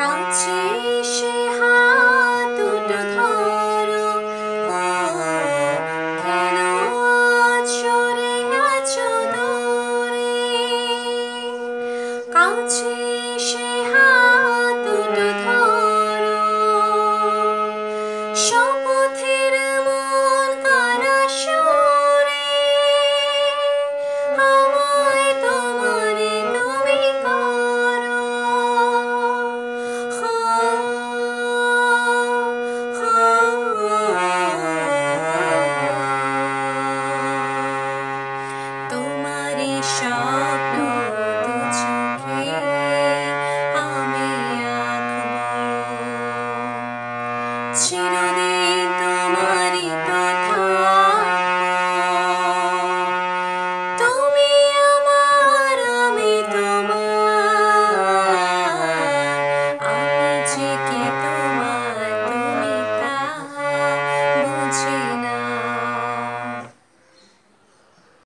কাছে সে হাত দুটো ধরো। কেন সরে আছো দূরে? কাছে সে হাত দুটো ধরো। সপথের 지나는